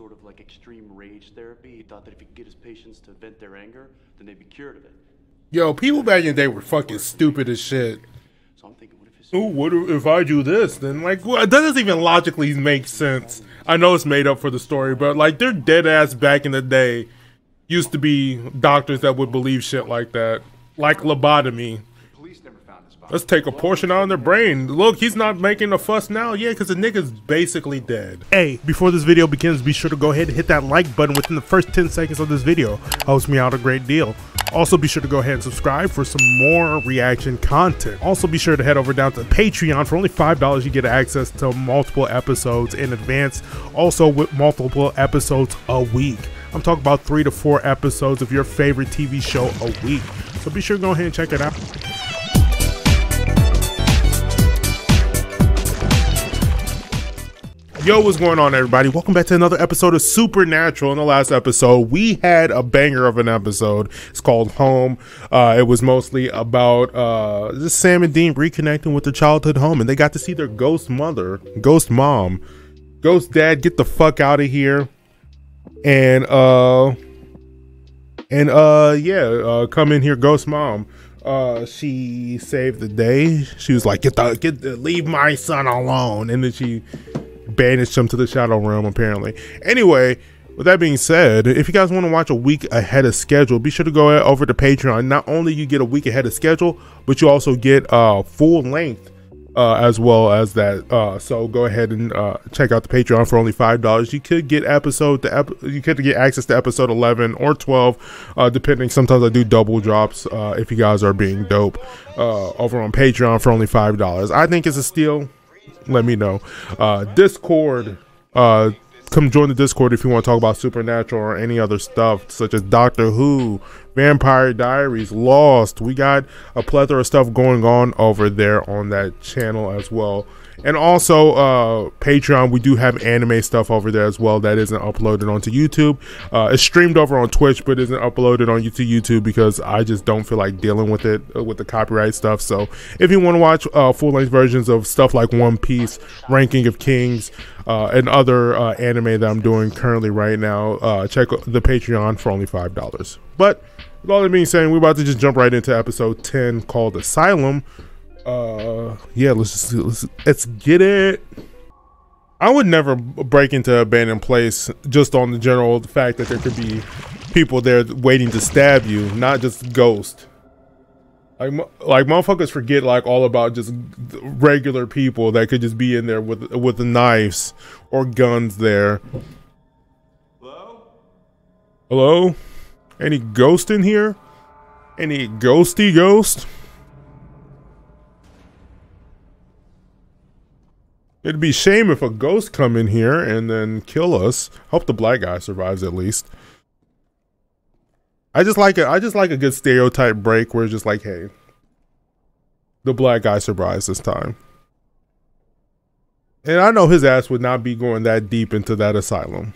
sort of like extreme rage therapy. He thought that if he could get his patients to vent their anger, then they'd be cured of it. Yo, people back in the day were fucking stupid as shit. So I'm thinking, what if his Ooh, what if I do this? Then like, well, that doesn't even logically make sense. I know it's made up for the story, but like, they're dead ass back in the day. Used to be doctors that would believe shit like that, like lobotomy. Police never found his body. Let's take a portion out of their brain. Look, he's not making a fuss now. Yeah, because the nigga's basically dead. Hey, before this video begins, be sure to go ahead and hit that like button within the first 10 seconds of this video. Helps me out a great deal. Also, be sure to go ahead and subscribe for some more reaction content. Also, be sure to head over down to Patreon. For only $5, you get access to multiple episodes in advance, also with multiple episodes a week. I'm talking about three to four episodes of your favorite TV show a week. So be sure to go ahead and check it out. Yo, what's going on, everybody? Welcome back to another episode of Supernatural. In the last episode, we had a banger of an episode. It's called Home. Uh, it was mostly about uh, Sam and Dean reconnecting with their childhood home, and they got to see their ghost mother, ghost mom, ghost dad. Get the fuck out of here, and uh, and uh, yeah, uh, come in here, ghost mom. Uh, she saved the day. She was like, "Get the get the, leave my son alone," and then she banished him to the shadow realm apparently. Anyway with that being said if you guys want to watch a week ahead of schedule be sure to go over to patreon. Not only you get a week ahead of schedule but you also get uh full length uh as well as that uh so go ahead and uh check out the patreon for only five dollars. You could get episode the ep- you could get access to episode 11 or 12 uh depending sometimes i do double drops uh if you guys are being dope uh over on patreon for only five dollars. I think it's a steal let me know. Uh, Discord. Uh, come join the Discord if you want to talk about Supernatural or any other stuff, such as Doctor Who, Vampire Diaries, Lost. We got a plethora of stuff going on over there on that channel as well. And also, uh, Patreon, we do have anime stuff over there as well that isn't uploaded onto YouTube. Uh, it's streamed over on Twitch, but isn't uploaded on to YouTube because I just don't feel like dealing with it uh, with the copyright stuff. So, if you want to watch uh, full length versions of stuff like One Piece, Ranking of Kings, uh, and other uh, anime that I'm doing currently right now, check the Patreon for only five dollars. But with all that being said, we're about to just jump right into episode 10 called Asylum uh yeah let's just let's, let's get it i would never break into an abandoned place just on the general fact that there could be people there waiting to stab you not just ghosts. like like motherfuckers forget like all about just regular people that could just be in there with with the knives or guns there Hello? hello any ghost in here any ghosty ghost It'd be shame if a ghost come in here and then kill us. Hope the black guy survives at least. I just like it. I just like a good stereotype break where it's just like, hey, the black guy survives this time. And I know his ass would not be going that deep into that asylum.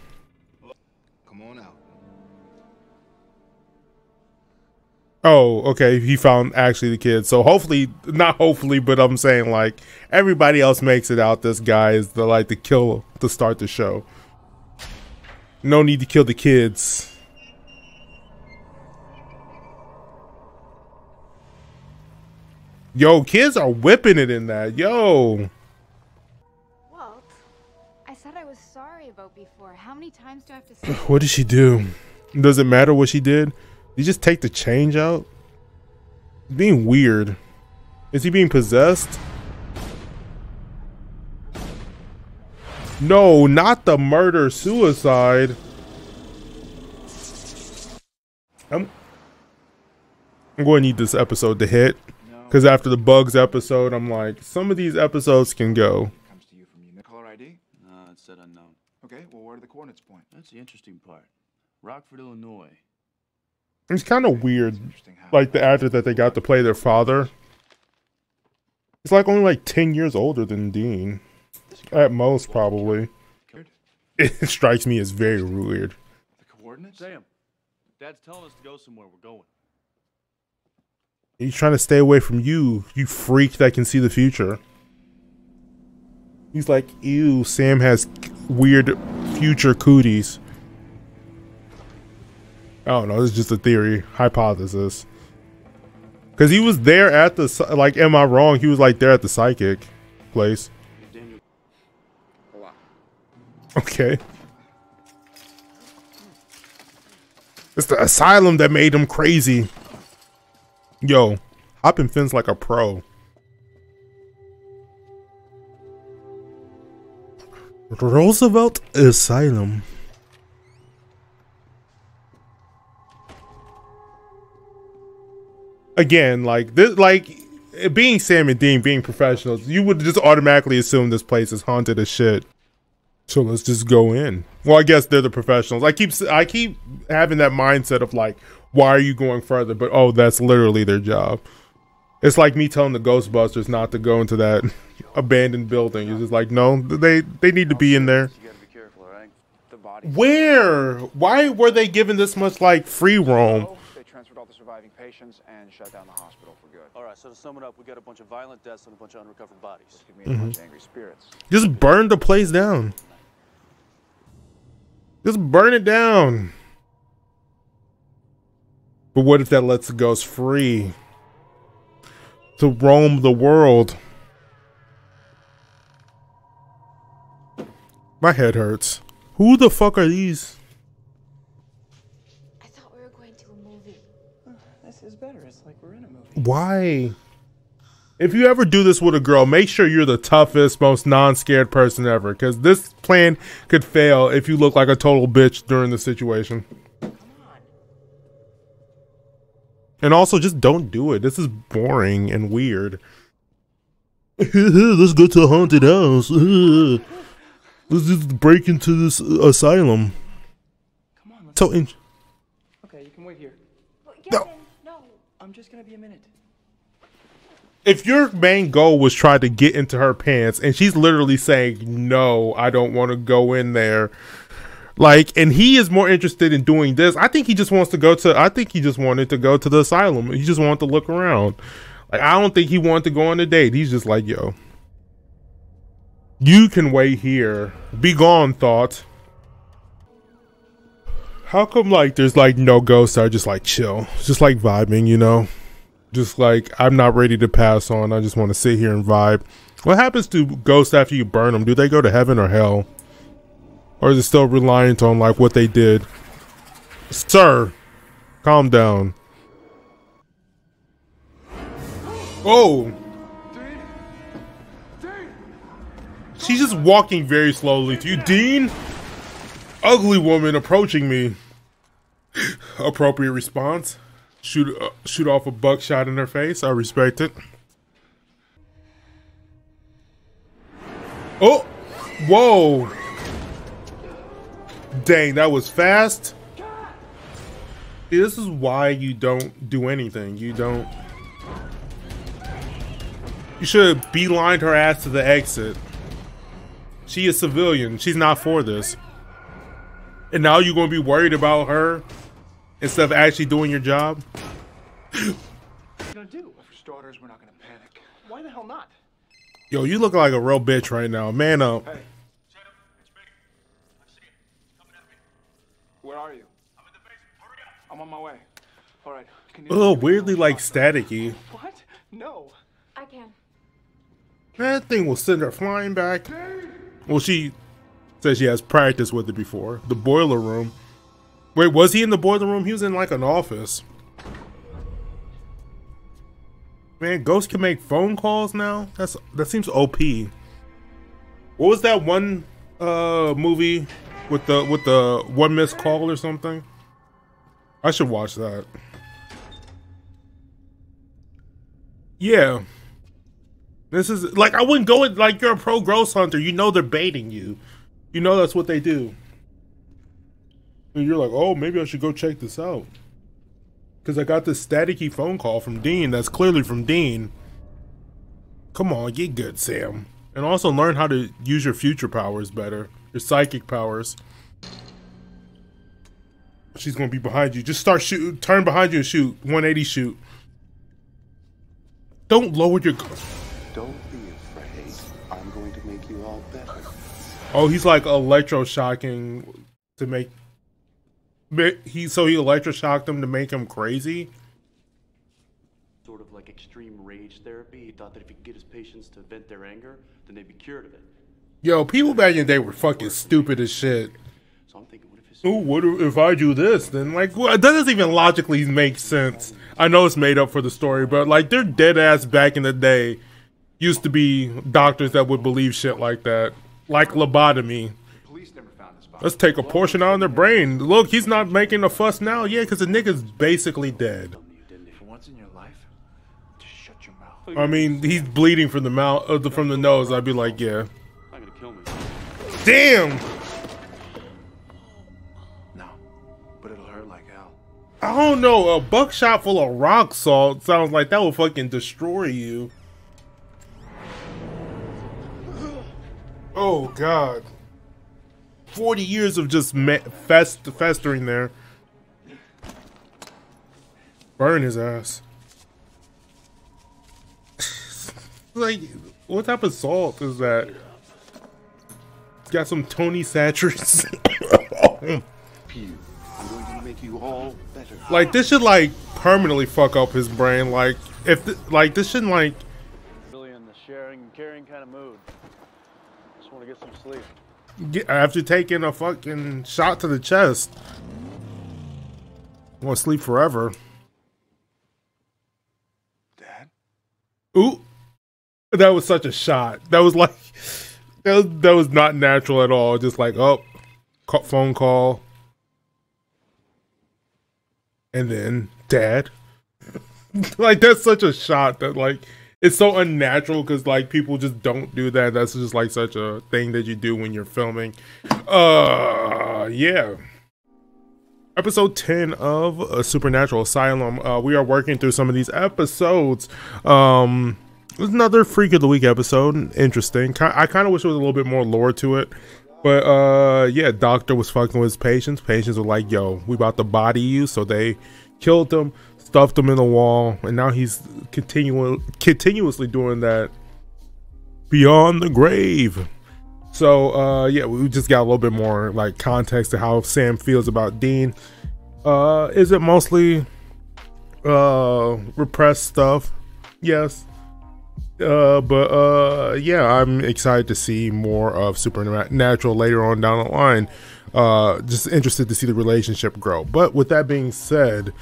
Oh, okay. He found actually the kid. So hopefully, not hopefully, but I'm saying like everybody else makes it out. This guy is the like the kill to start the show. No need to kill the kids. Yo, kids are whipping it in that. Yo. Walt, I said I was sorry about before. How many times do I have to say? What did she do? Does it matter what she did? Did you just take the change out? Being weird. Is he being possessed? No, not the murder suicide. I'm I'm going to need this episode to hit. Because after the bugs episode, I'm like, some of these episodes can go. Comes to you from you. Caller ID? Uh, it said unknown. Okay, well, where do the coordinates point? That's the interesting part. Rockford, Illinois. It's kind of weird. Like the actor that they got to play their father. It's like only like 10 years older than Dean. At most, probably. It strikes me as very weird. The coordinates? Sam, Dad's telling us to go somewhere. We're going. He's trying to stay away from you, you freak that can see the future. He's like, ew, Sam has weird future cooties. I don't know. This is just a theory, hypothesis. Because he was there at the like. Am I wrong? He was like there at the psychic place. Okay. It's the asylum that made him crazy. Yo, hopping fins like a pro. Roosevelt Asylum. Again, like this, like being Sam and Dean, being professionals, you would just automatically assume this place is haunted as shit. So let's just go in. Well, I guess they're the professionals. I keep I keep having that mindset of like, why are you going further? But oh, that's literally their job. It's like me telling the Ghostbusters not to go into that abandoned building. It's just like, no, they they need to be in there. you gotta be careful, alright? The body. Where? Why were they given this much like free roam? They transferred all the surviving patients and shut down the hospital for good. Alright, so to sum it up, we got a bunch of violent deaths and a bunch of unrecovered bodies. Give me a bunch mm-hmm. of angry spirits. Just burn the place down. Just burn it down. But what if that lets the ghost free to roam the world? My head hurts. Who the fuck are these? I thought we were going to a movie. This is better. It's like we're in a movie. Why? If you ever do this with a girl, make sure you're the toughest, most non-scared person ever, because this plan could fail if you look like a total bitch during the situation. And also, just don't do it. This is boring and weird. Let's go to a haunted house. Let's just break into this asylum. Come on. So, in- Okay, you can wait here. Gavin, no. I'm just gonna be a minute. If your main goal was trying to get into her pants and she's literally saying no i don't want to go in there like and he is more interested in doing this i think he just wants to go to i think he just wanted to go to the asylum. He just wanted to look around. Like i don't think he wanted to go on a date. He's just like yo you can wait here. Be gone thought. How come like there's like no ghosts that are just like chill just like vibing you know just like I'm not ready to pass on. I just want to sit here and vibe. What happens to ghosts after you burn them? Do they go to heaven or hell? Or is it still reliant on like what they did? Sir, calm down. Oh, she's just walking very slowly to you, Dean. Ugly woman approaching me. Appropriate response shoot uh, shoot off a buckshot in her face. I respect it. Oh, whoa! Dang, that was fast. See, this is why you don't do anything. You don't. You should have beelined her ass to the exit. She is civilian. She's not for this. And now you're gonna be worried about her instead of actually doing your job. What are you gonna do? For starters, we're not gonna panic. Why the hell not? Yo, you look like a real bitch right now. Man up. Hey. Where are you? I'm in the basement. Hurry up. I'm on my way. All right. Can you Oh, weirdly like staticky. What? No. I can. That thing will send her flying back. Well, she says she has practice with it before. The boiler room. Wait, was he in the boiler room? He was in like an office. Man, Ghost can make phone calls now. That's that seems OP. What was that one uh movie with the with the one missed call or something? I should watch that. Yeah. This is like I wouldn't go in like you're a pro ghost hunter. You know they're baiting you. You know that's what they do. And you're like, oh, maybe I should go check this out. Because I got this staticky phone call from Dean that's clearly from Dean. Come on, get good, Sam. And also learn how to use your future powers better. Your psychic powers. She's gonna be behind you. Just start shoot turn behind you and shoot. 180 shoot. Don't lower your gu- Don't be afraid. I'm going to make you all better. Oh, he's like electroshocking to make. He so he electroshocked him to make him crazy. Sort of like extreme rage therapy. He thought that if he could get his patients to vent their anger, then they'd be cured of it. Yo, people back in the day were fucking stupid as shit. So I'm thinking, what if his Ooh, what if if I do this? Then like, what, that doesn't even logically make sense. I know it's made up for the story, but like, they're dead ass back in the day. Used to be doctors that would believe shit like that, like lobotomy. Police never found his body. Let's take a portion out of their brain. Look, he's not making a fuss now. Yeah, because the nigga's basically dead. I mean, he's bleeding from the mouth, uh, from the nose. I'd be like, yeah. Damn. No, but it'll hurt like hell. I don't know. A buckshot full of rock salt sounds like that will fucking destroy you. Oh god. 40 years of just fest- festering there. Burn his ass. like, what type of salt is that? Got some Tony Chachere's. Like this should like permanently fuck up his brain. Like if th- like this shouldn't like Really in the sharing and caring kind of mood. Just want to get some sleep. After taking a fucking shot to the chest. I Want to sleep forever? Dad? Ooh, that was such a shot. That was like that was, that was not natural at all. Just like oh, phone call, and then dad. like that's such a shot that like it's so unnatural because like people just don't do that. That's just like such a thing that you do when you're filming. Uh, yeah. Episode 10 of uh, Supernatural Asylum. Uh, we are working through some of these episodes. Um, another Freak of the Week episode. Interesting. I kind of wish there was a little bit more lore to it. But uh, yeah, Doctor was fucking with his patients. Patients were like, yo, we about to body you. So they killed him, stuffed him in the wall. And now he's continuing, continuously doing that beyond the grave. So uh yeah, we just got a little bit more like context to how Sam feels about Dean. Uh is it mostly uh repressed stuff? Yes. Uh but uh yeah, I'm excited to see more of Supernatural later on down the line. Uh just interested to see the relationship grow. But with that being said,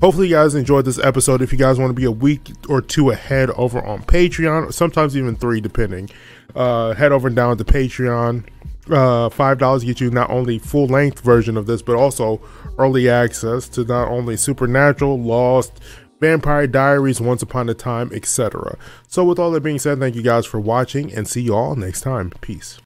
Hopefully, you guys enjoyed this episode. If you guys want to be a week or two ahead over on Patreon, sometimes even three, depending, uh, head over and down to Patreon. Uh, Five dollars get you not only full length version of this, but also early access to not only Supernatural, Lost, Vampire Diaries, Once Upon a Time, etc. So, with all that being said, thank you guys for watching, and see you all next time. Peace.